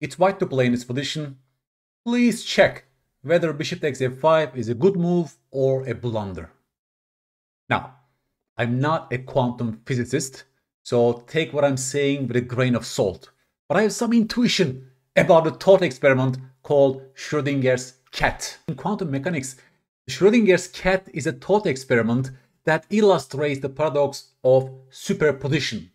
It's white to play in this position. Please check whether bishop takes f5 is a good move or a blunder. Now, I'm not a quantum physicist, so take what I'm saying with a grain of salt. But I have some intuition about a thought experiment called Schrodinger's cat. In quantum mechanics, Schrodinger's cat is a thought experiment that illustrates the paradox of superposition.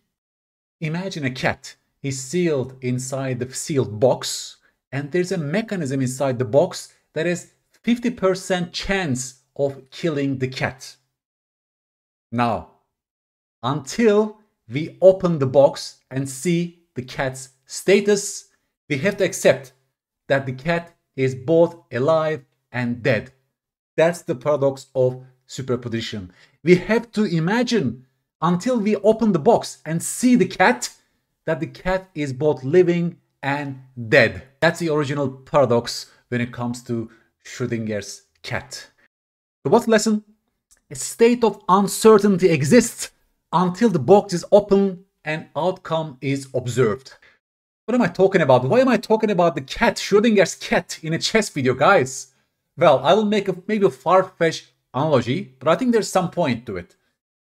Imagine a cat is sealed inside the sealed box and there's a mechanism inside the box that has 50% chance of killing the cat. Now, until we open the box and see the cat's status, we have to accept that the cat is both alive and dead. That's the paradox of superposition. We have to imagine until we open the box and see the cat that the cat is both living and dead. That's the original paradox when it comes to Schrodinger's cat. So what lesson? A state of uncertainty exists until the box is open and outcome is observed. What am I talking about? Why am I talking about the cat, Schrodinger's cat in a chess video, guys? Well, I will make a maybe a far-fetched analogy, but I think there's some point to it.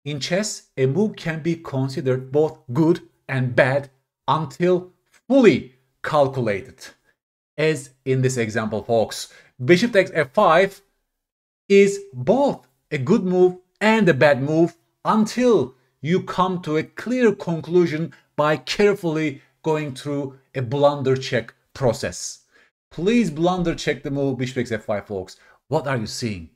In chess, a move can be considered both good and bad until fully calculated. As in this example, folks, bishop takes f5 is both a good move and a bad move until you come to a clear conclusion by carefully going through a blunder check process. Please blunder check the move bishop takes f5 folks. What are you seeing?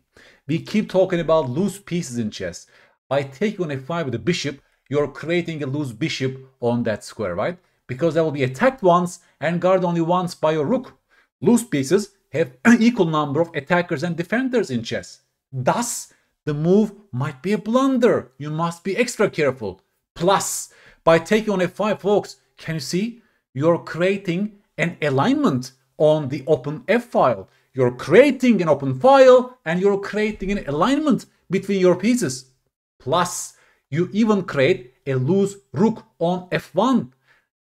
We keep talking about loose pieces in chess. By taking on f5 with the bishop, you're creating a loose bishop on that square, right? Because that will be attacked once and guarded only once by your rook. Loose pieces have an equal number of attackers and defenders in chess. Thus, the move might be a blunder. You must be extra careful. Plus, by taking on f5 folks, can you see? You're creating an alignment on the open F file. You're creating an open file and you're creating an alignment between your pieces. Plus, you even create a loose rook on F1.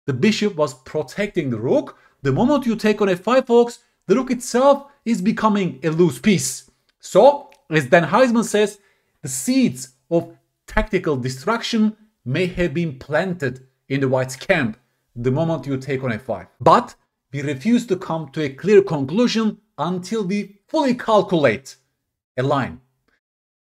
The bishop was protecting the rook. The moment you take on F5, folks, the rook itself is becoming a loose piece. So, as Dan Heisman says, the seeds of tactical destruction may have been planted in the white's camp the moment you take on f5. But we refuse to come to a clear conclusion until we fully calculate a line.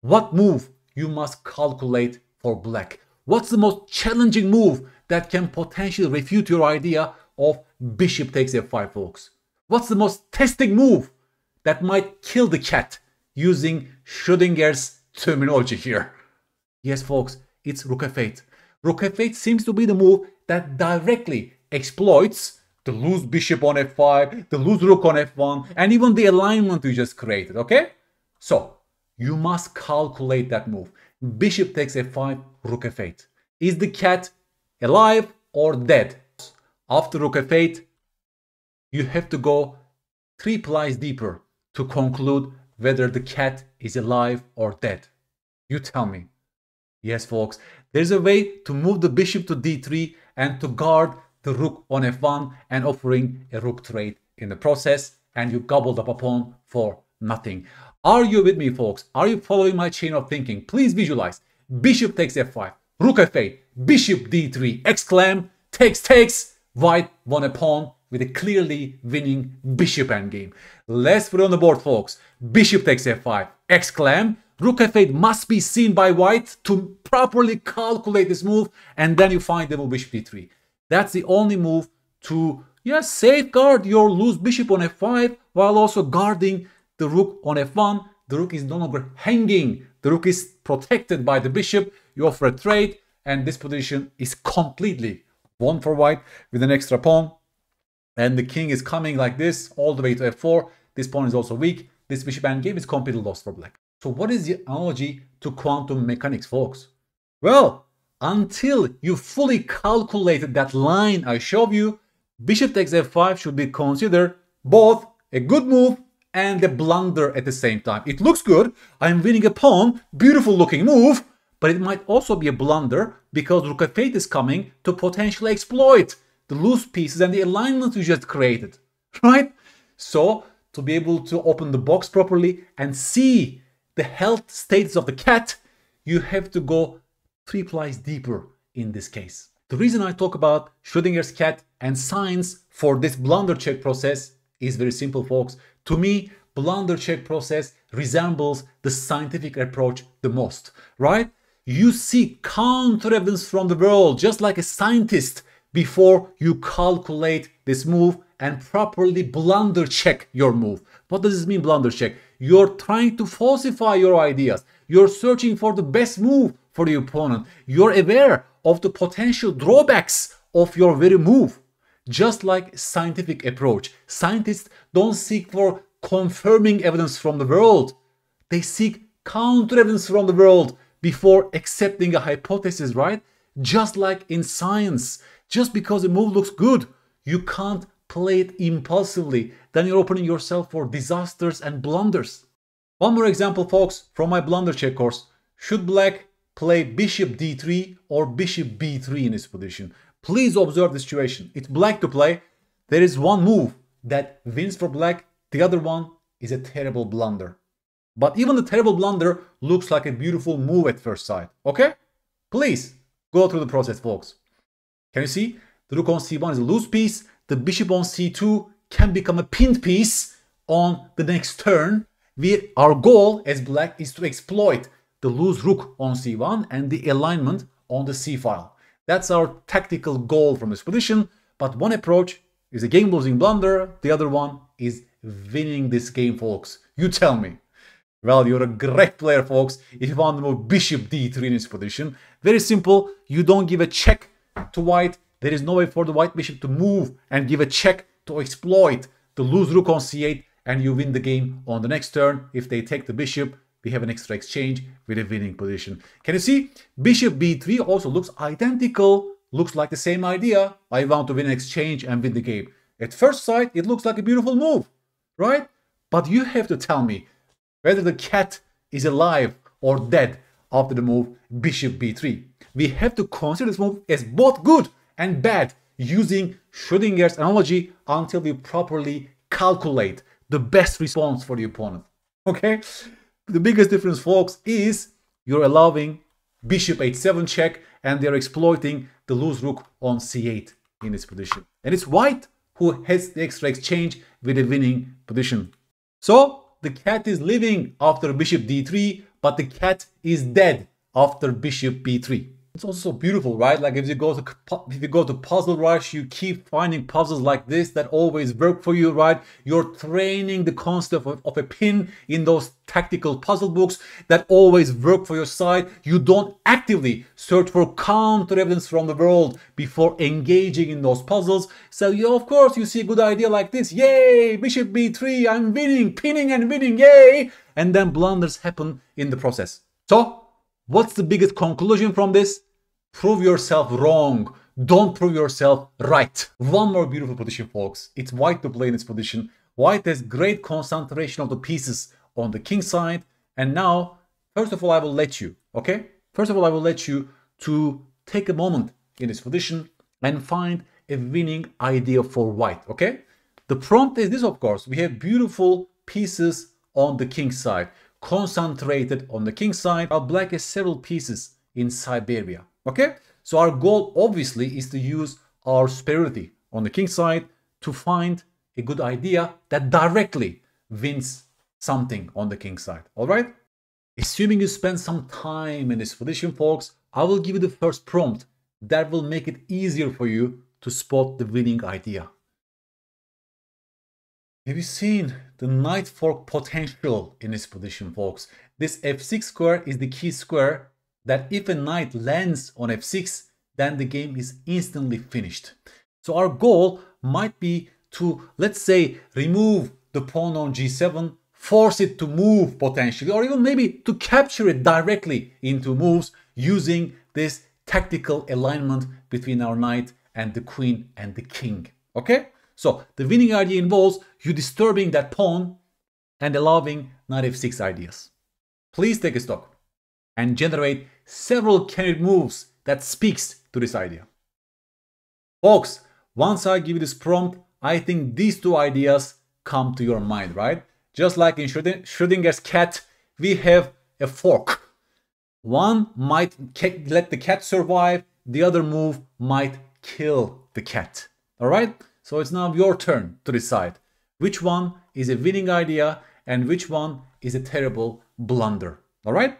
What move you must calculate for black? What's the most challenging move that can potentially refute your idea of bishop takes f5 folks? What's the most testing move that might kill the cat using Schrodinger's terminology here? Yes folks, it's rook f8. Rook f8 seems to be the move that directly exploits the loose bishop on f5, the loose rook on f1, and even the alignment you just created, okay? So, you must calculate that move. Bishop takes f5, rook f8. Is the cat alive or dead? After rook f8, you have to go three plies deeper to conclude whether the cat is alive or dead. You tell me. Yes, folks, there's a way to move the bishop to d3 and to guard the rook on f1 and offering a rook trade in the process and you gobbled up a pawn for nothing. Are you with me folks? Are you following my chain of thinking? Please visualize. Bishop takes f5, rook f8, bishop d3, exclaim, takes, takes, white won a pawn with a clearly winning bishop endgame. Let's put it on the board folks. Bishop takes f5, exclaim, Rook f8 must be seen by white to properly calculate this move and then you find the move bishop d3. That's the only move to yeah, safeguard your loose bishop on f5 while also guarding the rook on f1. The rook is no longer hanging. The rook is protected by the bishop. You offer a trade and this position is completely won for white with an extra pawn. And the king is coming like this all the way to f4. This pawn is also weak. This bishop endgame is completely lost for black. So what is the analogy to quantum mechanics, folks? Well, until you fully calculated that line I showed you, bishop takes f5 should be considered both a good move and a blunder at the same time. It looks good, I'm winning a pawn, beautiful looking move, but it might also be a blunder because rook f8 is coming to potentially exploit the loose pieces and the alignment you just created, right? So to be able to open the box properly and see the health status of the cat, you have to go three plies deeper in this case. The reason I talk about Schrodinger's cat and science for this blunder check process is very simple, folks. To me, blunder check process resembles the scientific approach the most, right? You see counter evidence from the world, just like a scientist, before you calculate this move and properly blunder check your move. What does this mean, blunder check? You're trying to falsify your ideas. You're searching for the best move for the opponent. You're aware of the potential drawbacks of your very move. Just like scientific approach, scientists don't seek for confirming evidence from the world. They seek counter evidence from the world before accepting a hypothesis, right? Just like in science, just because a move looks good, you can't play it impulsively. Then you're opening yourself for disasters and blunders. One more example, folks, from my blunder check course. Should black play bishop d3 or bishop b3 in this position? Please observe the situation. It's black to play. There is one move that wins for black. The other one is a terrible blunder. But even the terrible blunder looks like a beautiful move at first sight. Okay? Please go through the process, folks. Can you see? The rook on c1 is a loose piece. The bishop on c2 can become a pinned piece on the next turn. We, our goal as black is to exploit the loose rook on c1 and the alignment on the c file. That's our tactical goal from this position. But one approach is a game losing blunder. The other one is winning this game, folks. You tell me. Well, you're a great player, folks, if you want to move bishop d3 in this position. Very simple. You don't give a check to white. There is no way for the white bishop to move and give a check to exploit the loose rook on c8 and you win the game on the next turn. If they take the bishop, we have an extra exchange with a winning position. Can you see? Bishop b3 also looks identical, looks like the same idea. I want to win an exchange and win the game. At first sight, it looks like a beautiful move, right? But you have to tell me whether the cat is alive or dead after the move bishop b3. We have to consider this move as both good and bad using Schrodinger's analogy until we properly calculate the best response for the opponent. Okay? The biggest difference, folks, is you're allowing bishop h7 check and they're exploiting the loose rook on c8 in this position. And it's white who has the extra exchange with a winning position. So the cat is living after bishop d3, but the cat is dead after bishop b3. It's also so beautiful, right? Like if you go to if you go to Puzzle Rush, you keep finding puzzles like this that always work for you, right? You're training the concept of, of a pin in those tactical puzzle books that always work for your side. You don't actively search for counter evidence from the world before engaging in those puzzles. So you, of course, you see a good idea like this. Yay! Bishop b3, I'm winning, pinning and winning, yay! And then blunders happen in the process. So What's the biggest conclusion from this? Prove yourself wrong. Don't prove yourself right. One more beautiful position, folks. It's white to play in this position. White has great concentration of the pieces on the king side. And now, first of all, I will let you, okay? First of all, I will let you to take a moment in this position and find a winning idea for white, okay? The prompt is this, of course. We have beautiful pieces on the king side concentrated on the king side, while black has several pieces in Siberia. Okay, so our goal obviously is to use our superiority on the king side to find a good idea that directly wins something on the king side. All right. Assuming you spend some time in this position, folks, I will give you the first prompt that will make it easier for you to spot the winning idea. Have you seen the knight fork potential in this position, folks? This f6 square is the key square that if a knight lands on f6, then the game is instantly finished. So our goal might be to, let's say, remove the pawn on g7, force it to move potentially, or even maybe to capture it directly into moves using this tactical alignment between our knight and the queen and the king. Okay? So the winning idea involves you disturbing that pawn and allowing knight f6 ideas. Please take a stock and generate several candidate moves that speaks to this idea. Folks, Once I give you this prompt, I think these two ideas come to your mind, right? Just like in Schrodinger's cat, we have a fork. One might let the cat survive, the other move might kill the cat. All right? So it's now your turn to decide which one is a winning idea and which one is a terrible blunder. All right?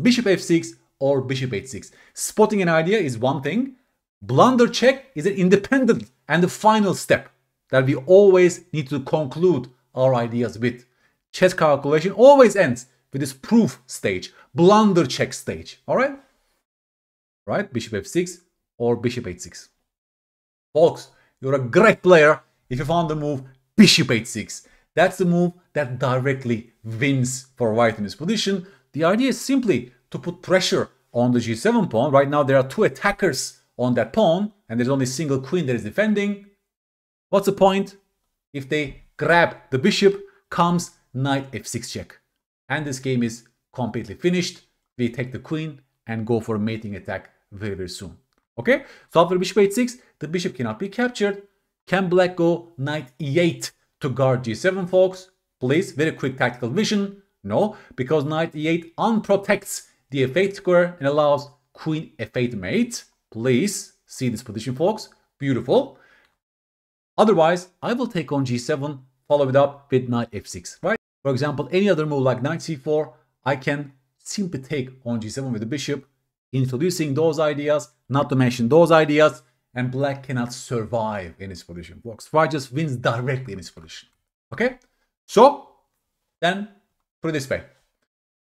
Bishop f6 or bishop h6. Spotting an idea is one thing. Blunder check is an independent and the final step that we always need to conclude our ideas with. Chess calculation always ends with this proof stage, blunder check stage. All right? Right? Bishop f6 or bishop h6. Folks, you're a great player if you found the move bishop h6. That's the move that directly wins for white in this position. The idea is simply to put pressure on the g7 pawn. Right now there are two attackers on that pawn and there's only a single queen that is defending. What's the point? If they grab the bishop, comes knight f6 check. And this game is completely finished. We take the queen and go for a mating attack very, very soon. Okay, so after bishop h6, the bishop cannot be captured. Can black go knight e8 to guard g7, folks? Please, very quick tactical vision. No, because knight e8 unprotects the f8 square and allows queen f8 mate. Please see this position, folks. Beautiful. Otherwise, I will take on g7, follow it up with knight f6, right? For example, any other move like knight c4, I can simply take on g7 with the bishop, introducing those ideas, not to mention those ideas, and black cannot survive in this position. Blocks white just wins directly in this position. Okay? So, then put it this way.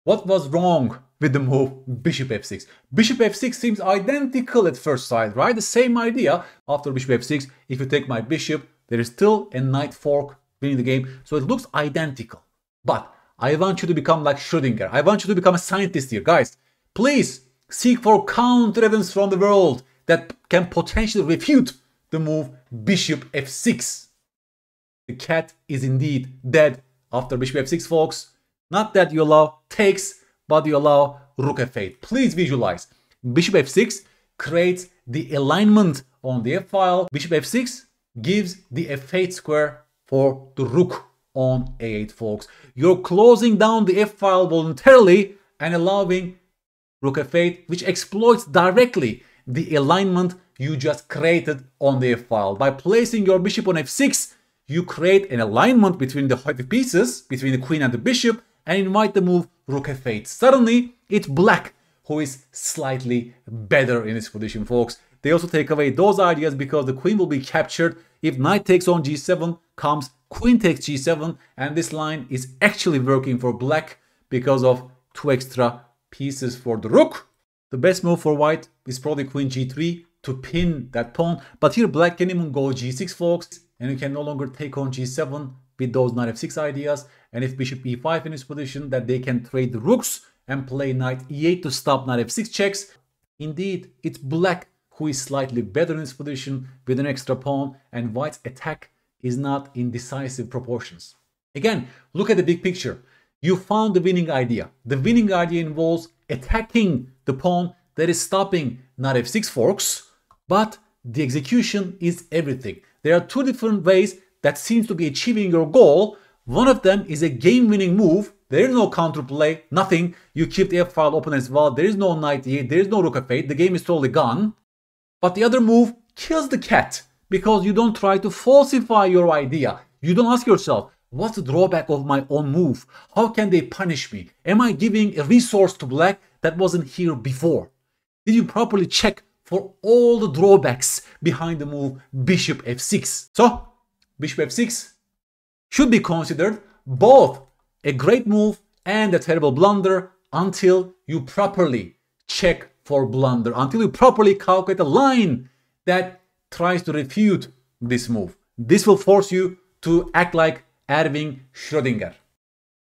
What was wrong with the move bishop f6? Bishop f6 seems identical at first sight, right? The same idea. After bishop f6, if you take my bishop, there is still a knight fork winning the game. So it looks identical. But I want you to become like Schrödinger. I want you to become a scientist here. Guys, please seek for counter evidence from the world that can potentially refute the move bishop f6. The cat is indeed dead after bishop f6, folks. Not that you allow takes, but you allow rook f8. Please visualize. Bishop f6 creates the alignment on the f file. Bishop f6 gives the f8 square for the rook on a8, folks. You're closing down the f file voluntarily and allowing rook f8, which exploits directly the alignment you just created on the f file. By placing your bishop on f6, you create an alignment between the pieces, between the queen and the bishop, and invite the move rook f8. Suddenly, it's black who is slightly better in this position, folks. They also take away those ideas because the queen will be captured. If knight takes on g7, comes queen takes g7, and this line is actually working for black because of two extra pieces for the rook. The best move for white is probably queen g3 to pin that pawn. But here black can even go g6 folks and you can no longer take on g7 with those knight f6 ideas. And if bishop e5 in this position that they can trade the rooks and play knight e8 to stop knight f6 checks. Indeed, it's black who is slightly better in this position with an extra pawn and white's attack is not in decisive proportions. Again, look at the big picture. You found the winning idea. The winning idea involves attacking the pawn that is stopping knight f6 forks, but the execution is everything. There are two different ways that seems to be achieving your goal. One of them is a game-winning move. There is no counterplay, nothing. You keep the f-file open as well. There is no knight e8, there is no rook f8. The game is totally gone. But the other move kills the cat because you don't try to falsify your idea. You don't ask yourself, What's the drawback of my own move? How can they punish me? Am I giving a resource to black that wasn't here before? Did you properly check for all the drawbacks behind the move bishop f6? So, bishop f6 should be considered both a great move and a terrible blunder until you properly check for blunder, until you properly calculate a line that tries to refute this move. This will force you to act like Erwin Schrödinger.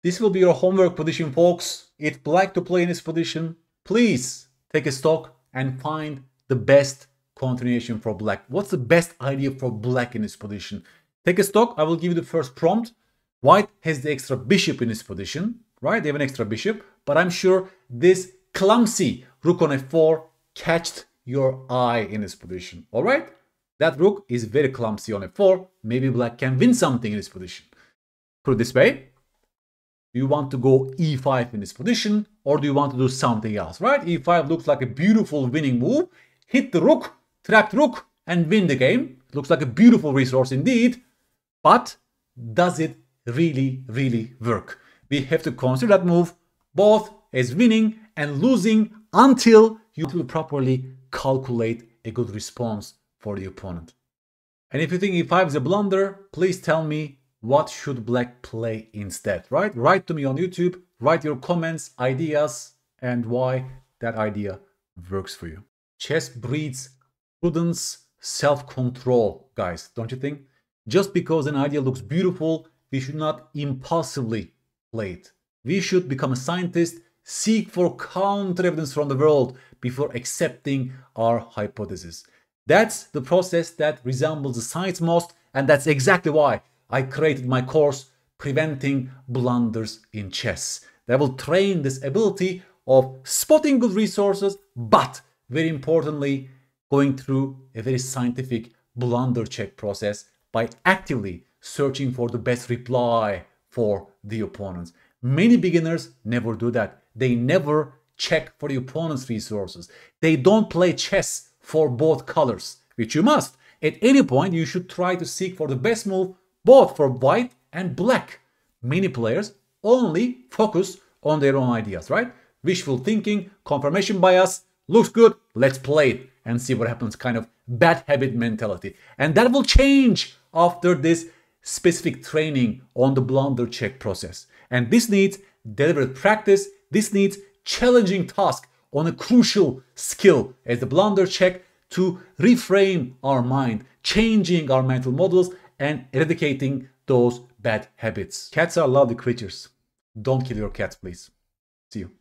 This will be your homework position, folks. If black to play in this position, please take a stock and find the best continuation for black. What's the best idea for black in this position? Take a stock. I will give you the first prompt. White has the extra bishop in this position, right? They have an extra bishop, but I'm sure this clumsy rook on f4 catched your eye in this position, all right? That rook is very clumsy on f4. Maybe black can win something in this position. Put it this way. Do you want to go e5 in this position or do you want to do something else, right? e5 looks like a beautiful winning move. Hit the rook, trap the rook and win the game. looks like a beautiful resource indeed. But does it really, really work? We have to consider that move both as winning and losing until you properly calculate a good response for the opponent. And if you think e5 is a blunder, please tell me what should black play instead, right? Write to me on YouTube, write your comments, ideas, and why that idea works for you. Chess breeds prudence, self-control, guys, don't you think? Just because an idea looks beautiful, we should not impulsively play it. We should become a scientist, seek for counter evidence from the world before accepting our hypothesis. That's the process that resembles the science most, and that's exactly why I created my course, Preventing Blunders in Chess. That will train this ability of spotting good resources, but very importantly, going through a very scientific blunder check process by actively searching for the best reply for the opponents. Many beginners never do that. They never check for the opponent's resources. They don't play chess for both colors, which you must. At any point, you should try to seek for the best move both for white and black. Many players only focus on their own ideas, right? Wishful thinking, confirmation bias, looks good, let's play it and see what happens, kind of bad habit mentality. And that will change after this specific training on the blunder check process. And this needs deliberate practice, this needs challenging task on a crucial skill as the blunder check to reframe our mind, changing our mental models and eradicating those bad habits. Cats are lovely creatures. Don't kill your cats, please. See you.